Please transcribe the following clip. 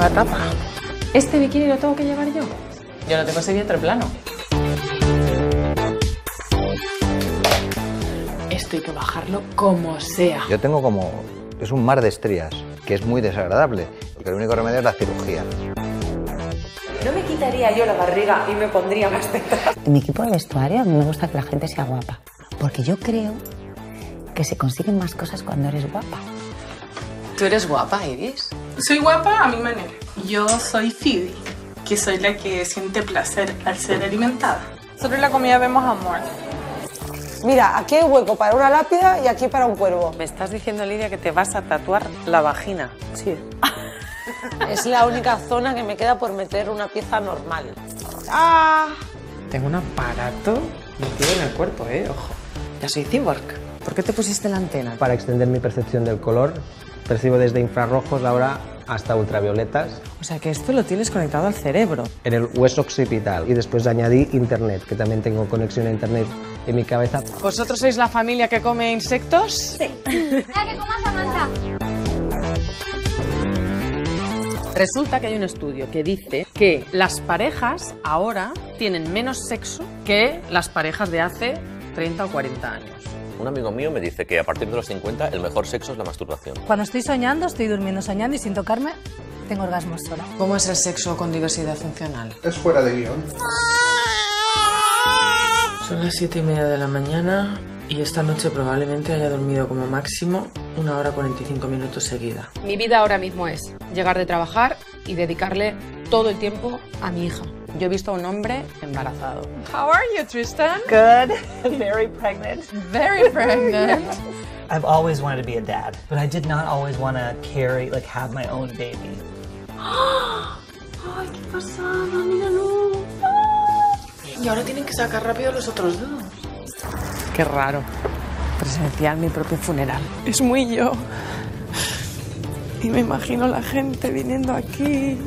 nueva etapa. ¿Este bikini lo tengo que llevar yo? Yo no tengo ese vientre plano. Esto hay que bajarlo como sea. Yo tengo como... es un mar de estrías, que es muy desagradable, porque el único remedio es la cirugía. No me quitaría yo la barriga y me pondría más tetas. En mi equipo de vestuario a mí me gusta que la gente sea guapa, porque yo creo que se consiguen más cosas cuando eres guapa. ¿Tú eres guapa, Iris? Soy guapa a mi manera. Yo soy Phoebe, que soy la que siente placer al ser alimentada. Sobre la comida vemos amor. Mira, aquí hay hueco para una lápida y aquí para un cuervo. Me estás diciendo, Lidia, que te vas a tatuar la vagina. Sí. es la única zona que me queda por meter una pieza normal. ¡Ah! Tengo un aparato metido en el cuerpo, ¿eh? Ojo. Ya soy cyborg. ¿Por qué te pusiste la antena? Para extender mi percepción del color, percibo desde infrarrojos ahora hasta ultravioletas. O sea que esto lo tienes conectado al cerebro. En el hueso occipital. Y después añadí internet, que también tengo conexión a internet en mi cabeza. ¿Vosotros sois la familia que come insectos? Sí. ¡Ah, que comas Samantha! Resulta que hay un estudio que dice que las parejas ahora tienen menos sexo que las parejas de hace 30 o 40 años. Un amigo mío me dice que a partir de los 50 el mejor sexo es la masturbación. Cuando estoy soñando, estoy durmiendo soñando y sin tocarme, tengo orgasmos sola. ¿Cómo es el sexo con diversidad funcional? Es fuera de guion. Son las 7 y media de la mañana y esta noche probablemente haya dormido como máximo una hora 45 minutos seguida. Mi vida ahora mismo es llegar de trabajar y dedicarle todo el tiempo a mi hija. Yo he visto a un hombre embarazado. How are you, Tristan? Good. Very pregnant. Very pregnant. I've always wanted to be a dad, but I did not always want to carry, like, have my own baby. Ay, qué pasada, míralo. Y ahora tienen que sacar rápido los otros dos. Qué raro. Presenciar mi propio funeral. Es muy yo. Y me imagino la gente viniendo aquí.